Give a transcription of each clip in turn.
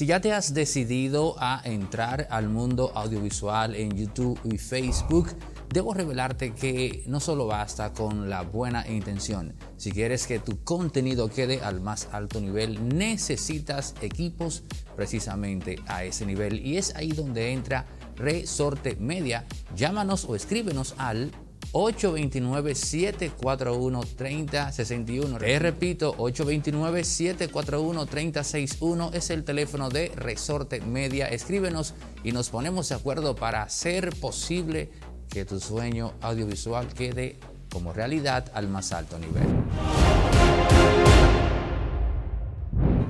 Si ya te has decidido a entrar al mundo audiovisual en YouTube y Facebook, debo revelarte que no solo basta con la buena intención. Si quieres que tu contenido quede al más alto nivel, necesitas equipos precisamente a ese nivel. Y es ahí donde entra Resorte Media. Llámanos o escríbenos al 829-741-3061. Te repito, 829-741-3061 es el teléfono de Resorte Media. Escríbenos y nos ponemos de acuerdo para hacer posible que tu sueño audiovisual quede como realidad al más alto nivel.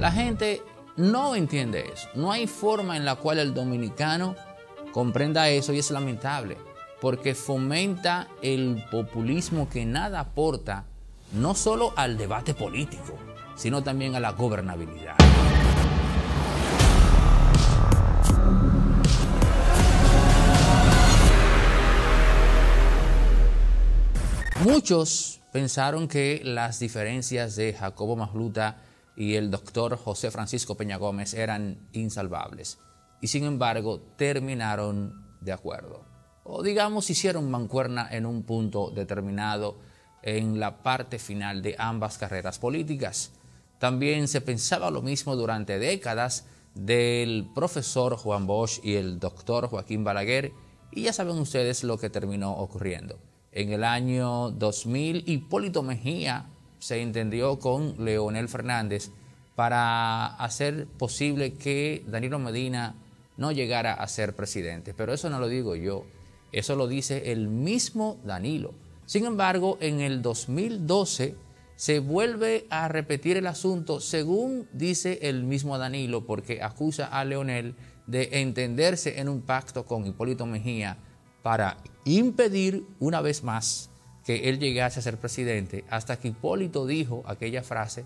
La gente no entiende eso. No hay forma en la cual el dominicano comprenda eso y es lamentable porque fomenta el populismo que nada aporta no solo al debate político, sino también a la gobernabilidad. Muchos pensaron que las diferencias de Jacobo Magluta y el doctor José Francisco Peña Gómez eran insalvables y sin embargo terminaron de acuerdo o digamos hicieron mancuerna en un punto determinado en la parte final de ambas carreras políticas. También se pensaba lo mismo durante décadas del profesor Juan Bosch y el doctor Joaquín Balaguer y ya saben ustedes lo que terminó ocurriendo. En el año 2000 Hipólito Mejía se entendió con Leonel Fernández para hacer posible que Danilo Medina no llegara a ser presidente. Pero eso no lo digo yo, eso lo dice el mismo Danilo. Sin embargo, en el 2012 se vuelve a repetir el asunto según dice el mismo Danilo, porque acusa a Leonel de entenderse en un pacto con Hipólito Mejía para impedir una vez más que él llegase a ser presidente, hasta que Hipólito dijo aquella frase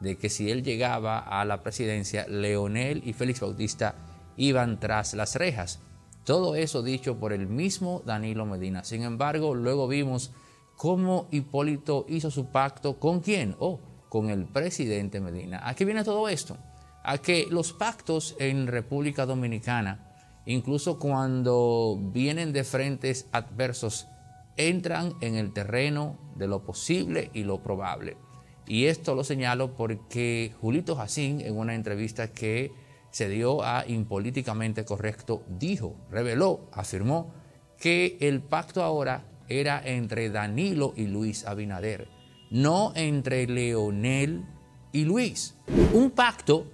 de que si él llegaba a la presidencia, Leonel y Félix Bautista iban tras las rejas. Todo eso dicho por el mismo Danilo Medina. Sin embargo, luego vimos cómo Hipólito hizo su pacto con quién? Oh, con el presidente Medina. ¿A qué viene todo esto? A que los pactos en República Dominicana, incluso cuando vienen de frentes adversos, entran en el terreno de lo posible y lo probable. Y esto lo señalo porque Julito Jacín, en una entrevista que se dio a impolíticamente correcto, dijo, reveló, afirmó que el pacto ahora era entre Danilo y Luis Abinader, no entre Leonel y Luis. Un pacto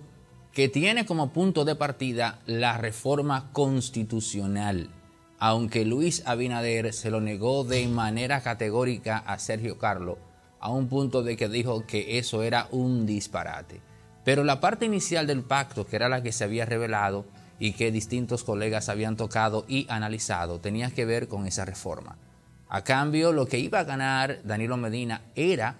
que tiene como punto de partida la reforma constitucional, aunque Luis Abinader se lo negó de manera categórica a Sergio Carlo, a un punto de que dijo que eso era un disparate. Pero la parte inicial del pacto, que era la que se había revelado y que distintos colegas habían tocado y analizado, tenía que ver con esa reforma. A cambio, lo que iba a ganar Danilo Medina era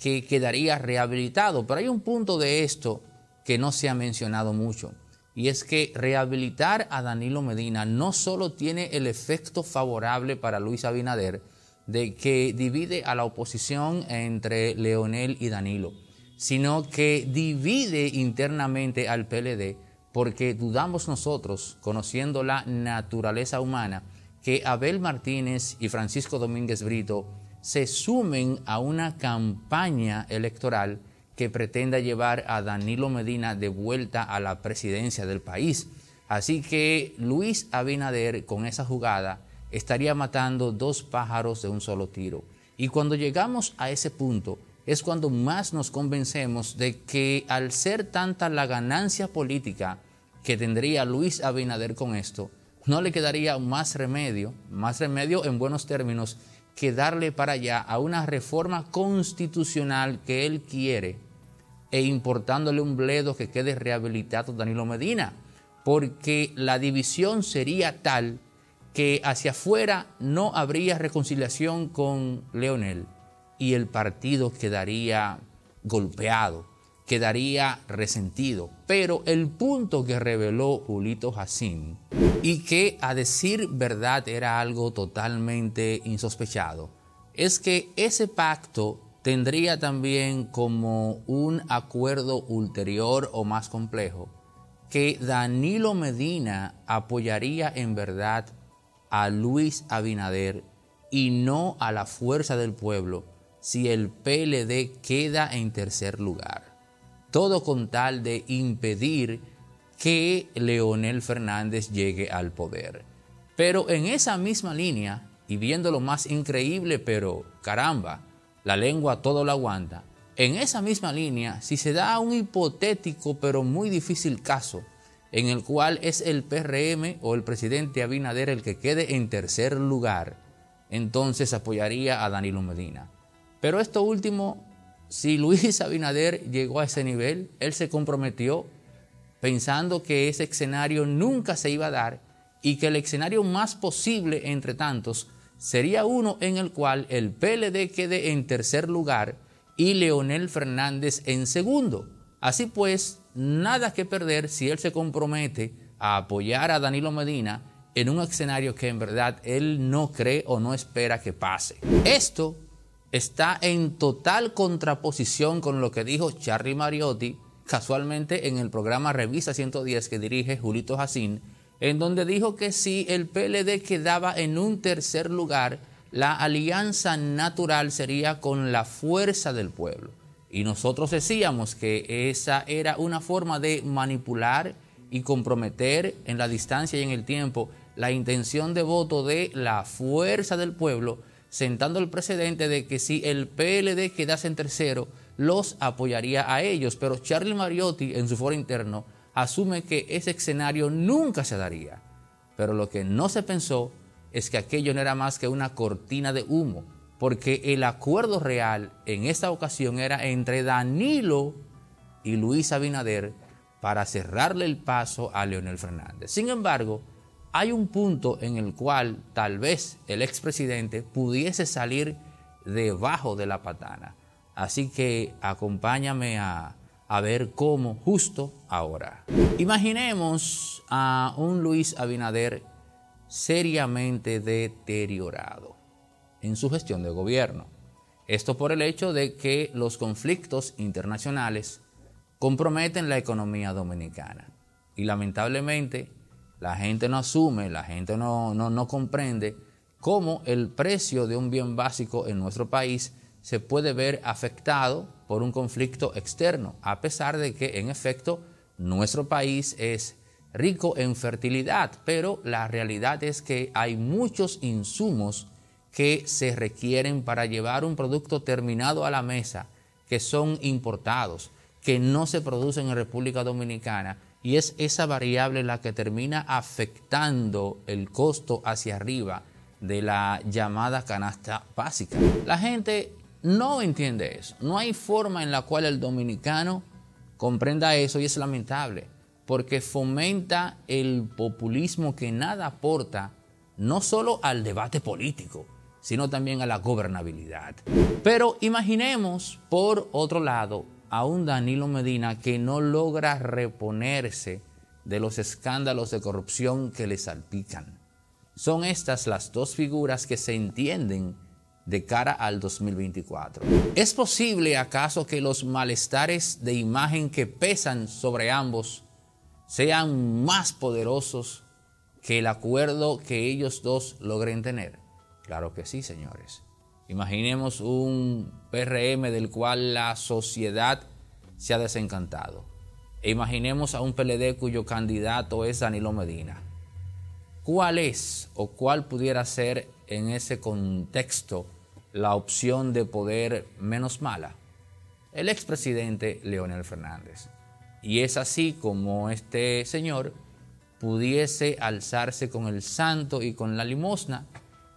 que quedaría rehabilitado. Pero hay un punto de esto que no se ha mencionado mucho. Y es que rehabilitar a Danilo Medina no solo tiene el efecto favorable para Luis Abinader de que divide a la oposición entre Leonel y Danilo, sino que divide internamente al PLD porque dudamos nosotros, conociendo la naturaleza humana, que Abel Martínez y Francisco Domínguez Brito se sumen a una campaña electoral que pretenda llevar a Danilo Medina de vuelta a la presidencia del país. Así que Luis Abinader con esa jugada estaría matando dos pájaros de un solo tiro. Y cuando llegamos a ese punto, es cuando más nos convencemos de que al ser tanta la ganancia política que tendría Luis Abinader con esto, no le quedaría más remedio, más remedio en buenos términos, que darle para allá a una reforma constitucional que él quiere e importándole un bledo que quede rehabilitado Danilo Medina, porque la división sería tal que hacia afuera no habría reconciliación con Leonel y el partido quedaría golpeado, quedaría resentido. Pero el punto que reveló Julito Jacín y que a decir verdad era algo totalmente insospechado, es que ese pacto tendría también como un acuerdo ulterior o más complejo que Danilo Medina apoyaría en verdad a Luis Abinader y no a la fuerza del pueblo si el PLD queda en tercer lugar. Todo con tal de impedir que Leonel Fernández llegue al poder. Pero en esa misma línea, y viendo lo más increíble, pero caramba, la lengua todo lo aguanta, en esa misma línea, si se da un hipotético pero muy difícil caso en el cual es el PRM o el presidente Abinader el que quede en tercer lugar, entonces apoyaría a Danilo Medina. Pero esto último, si Luis Abinader llegó a ese nivel, él se comprometió pensando que ese escenario nunca se iba a dar y que el escenario más posible entre tantos sería uno en el cual el PLD quede en tercer lugar y Leonel Fernández en segundo. Así pues, nada que perder si él se compromete a apoyar a Danilo Medina en un escenario que en verdad él no cree o no espera que pase. Esto está en total contraposición con lo que dijo Charlie Mariotti casualmente en el programa Revista 110 que dirige Julito Jacín, en donde dijo que si el PLD quedaba en un tercer lugar, la alianza natural sería con la fuerza del pueblo. Y nosotros decíamos que esa era una forma de manipular y comprometer en la distancia y en el tiempo la intención de voto de la fuerza del pueblo, sentando el precedente de que si el PLD quedase en tercero, los apoyaría a ellos. Pero Charlie Mariotti en su foro interno asume que ese escenario nunca se daría. Pero lo que no se pensó es que aquello no era más que una cortina de humo, porque el acuerdo real en esta ocasión era entre Danilo y Luis Abinader para cerrarle el paso a Leonel Fernández. Sin embargo, hay un punto en el cual tal vez el expresidente pudiese salir debajo de la patana. Así que acompáñame a, a ver cómo justo ahora. Imaginemos a un Luis Abinader seriamente deteriorado en su gestión de gobierno. Esto por el hecho de que los conflictos internacionales comprometen la economía dominicana. Y lamentablemente la gente no asume, la gente no, no, no comprende cómo el precio de un bien básico en nuestro país se puede ver afectado por un conflicto externo, a pesar de que en efecto nuestro país es rico en fertilidad, pero la realidad es que hay muchos insumos que se requieren para llevar un producto terminado a la mesa, que son importados, que no se producen en República Dominicana, y es esa variable la que termina afectando el costo hacia arriba de la llamada canasta básica. La gente no entiende eso, no hay forma en la cual el dominicano comprenda eso y es lamentable porque fomenta el populismo que nada aporta no solo al debate político, sino también a la gobernabilidad. Pero imaginemos, por otro lado, a un Danilo Medina que no logra reponerse de los escándalos de corrupción que le salpican. Son estas las dos figuras que se entienden de cara al 2024. ¿Es posible acaso que los malestares de imagen que pesan sobre ambos sean más poderosos que el acuerdo que ellos dos logren tener? Claro que sí, señores. Imaginemos un PRM del cual la sociedad se ha desencantado. E imaginemos a un PLD cuyo candidato es Danilo Medina. ¿Cuál es o cuál pudiera ser en ese contexto la opción de poder menos mala? El expresidente Leonel Fernández. Y es así como este señor pudiese alzarse con el santo y con la limosna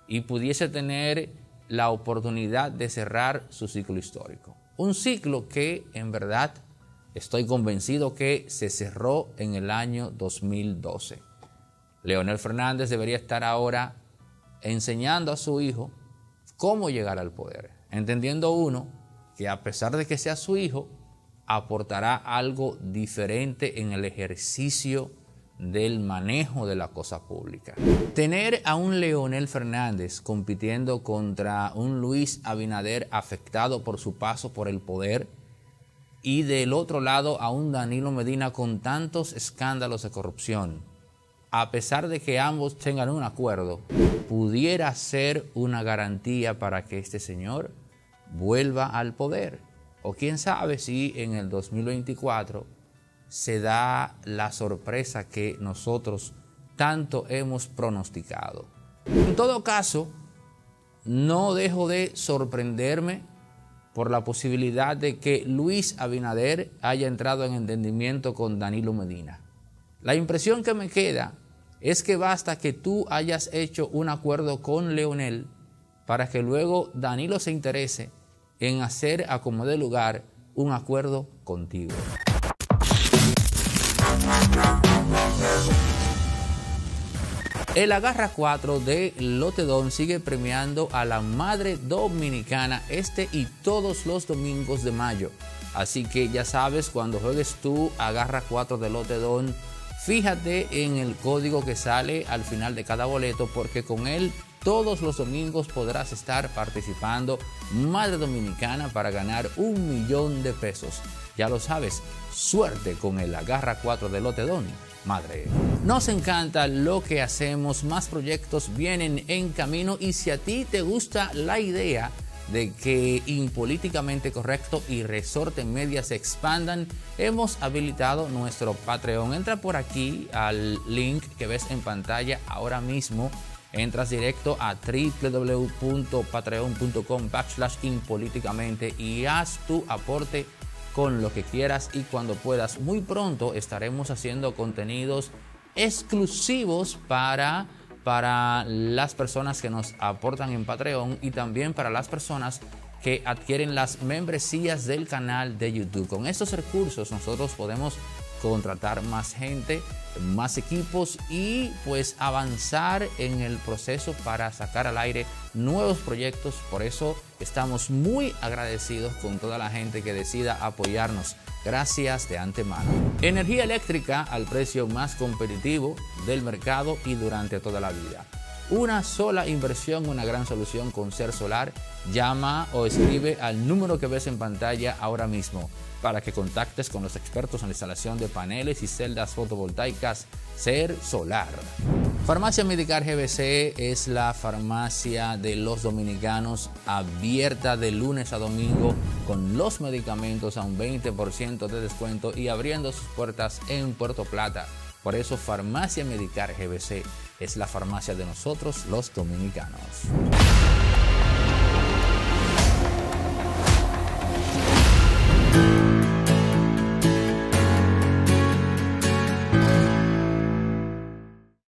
y pudiese tener la oportunidad de cerrar su ciclo histórico. Un ciclo que en verdad estoy convencido que se cerró en el año 2012. Leonel Fernández debería estar ahora enseñando a su hijo cómo llegar al poder, entendiendo uno que a pesar de que sea su hijo, aportará algo diferente en el ejercicio del manejo de la cosa pública. Tener a un Leonel Fernández compitiendo contra un Luis Abinader afectado por su paso por el poder y del otro lado a un Danilo Medina con tantos escándalos de corrupción, a pesar de que ambos tengan un acuerdo, pudiera ser una garantía para que este señor vuelva al poder. O quién sabe si en el 2024 se da la sorpresa que nosotros tanto hemos pronosticado. En todo caso, no dejo de sorprenderme por la posibilidad de que Luis Abinader haya entrado en entendimiento con Danilo Medina. La impresión que me queda es que basta que tú hayas hecho un acuerdo con Leonel para que luego Danilo se interese en hacer a como de lugar un acuerdo contigo. El Agarra 4 de Lotedón sigue premiando a la madre dominicana este y todos los domingos de mayo. Así que ya sabes, cuando juegues tú Agarra 4 de Lotedón, fíjate en el código que sale al final de cada boleto porque con él todos los domingos podrás estar participando Madre Dominicana para ganar un millón de pesos. Ya lo sabes, suerte con el Agarra 4 de Lotedón madre. Nos encanta lo que hacemos, más proyectos vienen en camino y si a ti te gusta la idea de que Impolíticamente Correcto y Resorte Media se expandan, hemos habilitado nuestro Patreon. Entra por aquí al link que ves en pantalla ahora mismo. Entras directo a www.patreon.com backslash impolíticamente y haz tu aporte con lo que quieras y cuando puedas. Muy pronto estaremos haciendo contenidos exclusivos para, para las personas que nos aportan en Patreon y también para las personas que adquieren las membresías del canal de YouTube. Con estos recursos nosotros podemos contratar más gente, más equipos y pues avanzar en el proceso para sacar al aire nuevos proyectos. Por eso estamos muy agradecidos con toda la gente que decida apoyarnos. Gracias de antemano. Energía eléctrica al precio más competitivo del mercado y durante toda la vida. Una sola inversión, una gran solución con Ser Solar. Llama o escribe al número que ves en pantalla ahora mismo para que contactes con los expertos en la instalación de paneles y celdas fotovoltaicas Ser Solar. Farmacia Medicar GBC es la farmacia de los dominicanos abierta de lunes a domingo con los medicamentos a un 20% de descuento y abriendo sus puertas en Puerto Plata. Por eso Farmacia Medicar GBC es la farmacia de nosotros los dominicanos.